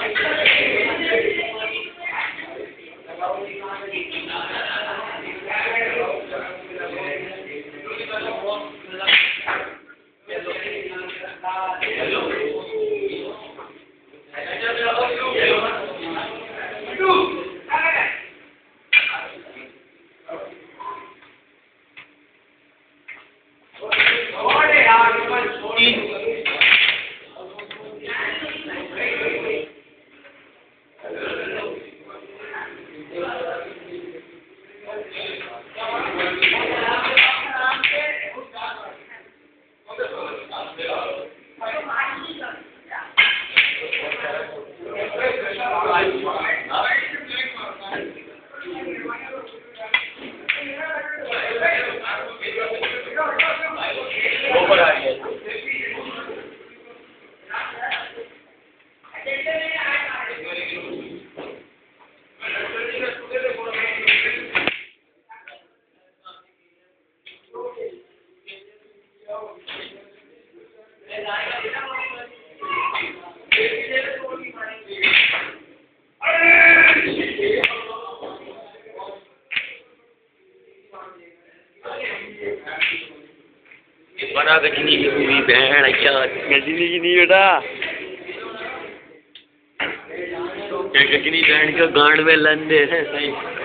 Thank you. बड़ा गजनी की हुई बहन अच्छा गजनी की नहीं बेटा? गजनी बहन के गांड में लंदे। है सही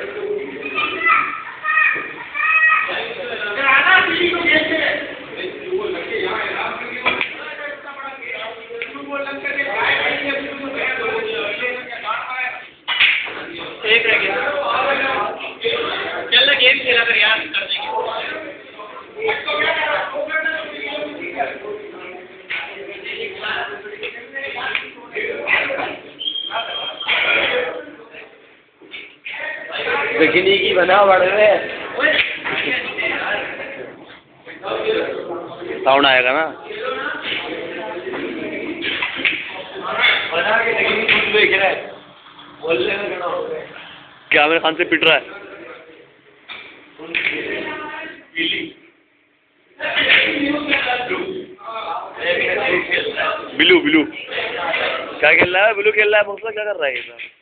गजनी की बना बड़ रहे साउंड आएगा ना? में क्या मेरे खान से पिट रहा है। बिलू बिलू। क्या खेल रहा है? बिलू खेल रहा है मुझसे क्या कर रहा है ये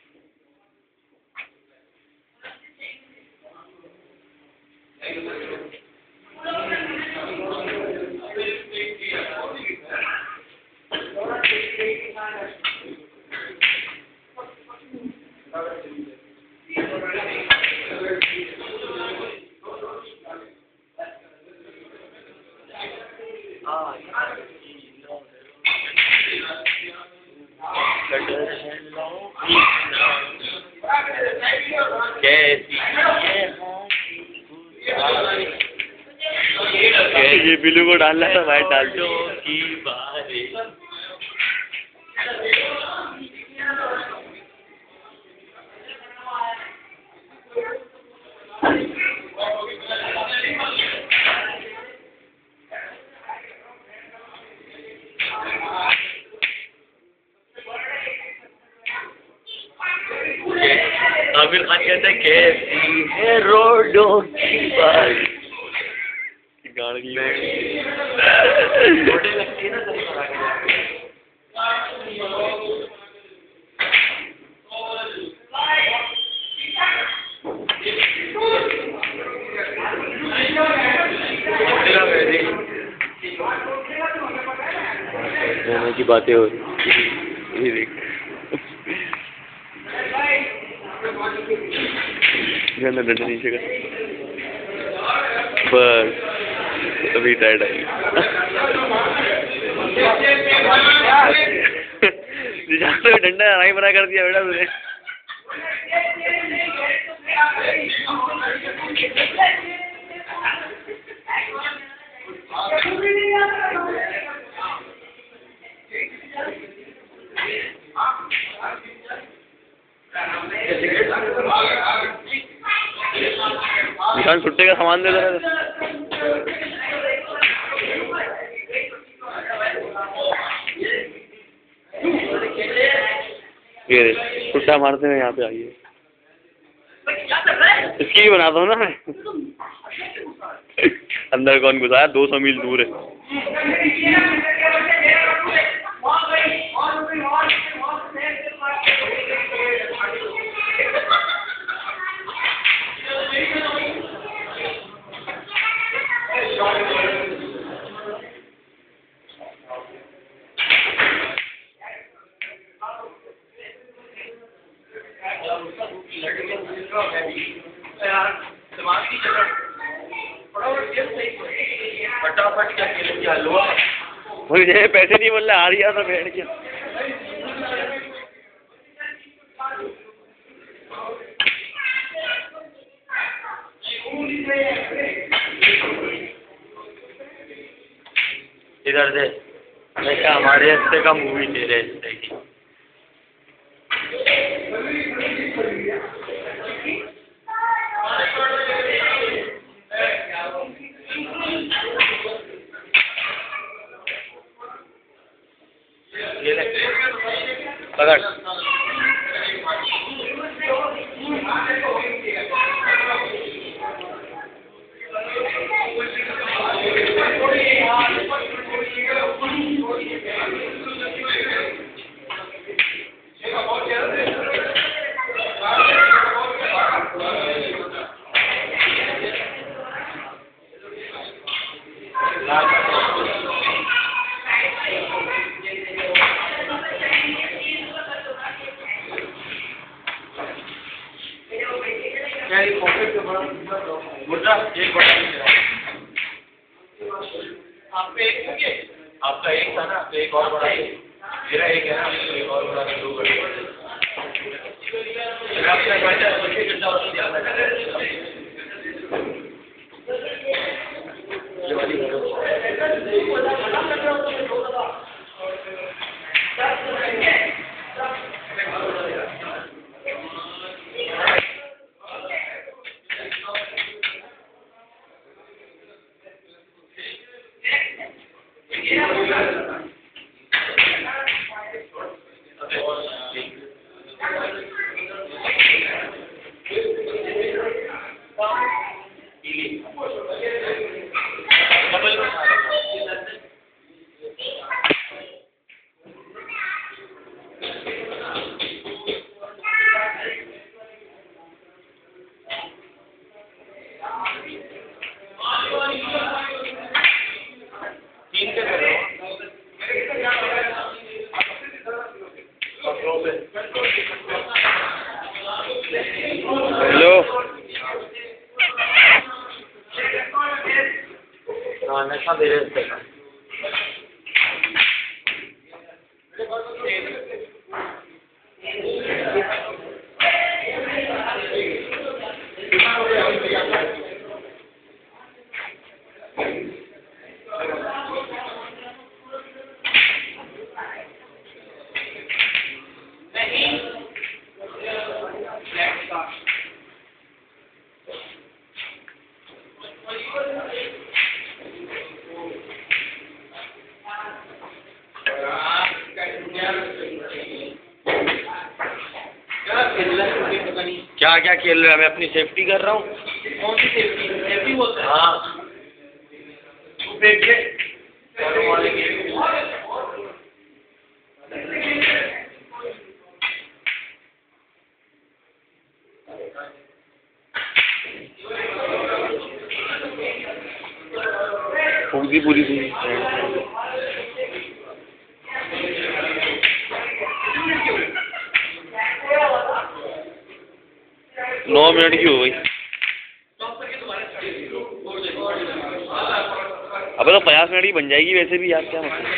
Yes. ये बिलू को डालना था भाई डाल दो। आमिर खान कहते हैं है रोडों की बारिश की के की बातें हो रही ये देख। डंडा नीचे कर बस। अभी टाइट आई डंडा नहीं बना कर दिया बेटा तूने निशान छुट्टे का सामान दे दो। ये छुट्टा मारते हैं, यहाँ पे आइए। इसकी भी बनाता हूँ ना मैं। अंदर कौन है? दो सौ मील दूर है। मुझे पैसे नहीं बोल रहे आ रही था बहन के। इधर से देखा हमारे हिस्से का मूवी दे रहे हिस्से की। ये बड़ा आपका एक आपका था ना तो एक और बड़ा मेरा एक है ना तो एक और बड़ा दो बड़े कितना और दिया हाँ नशा मेरे हिस्से का क्या खेल रहा है मुझे पता नहीं क्या क्या खेल रहे हो? मैं अपनी सेफ्टी कर रहा हूँ। कौन सी सेफ्टी सेफ्टी बोलते हैं। हाँ। तू फेंक पूरी पूरी नौ मिनट की हो गई। अबे तो पचास मिनट की बन जाएगी वैसे भी यार, क्या मतलब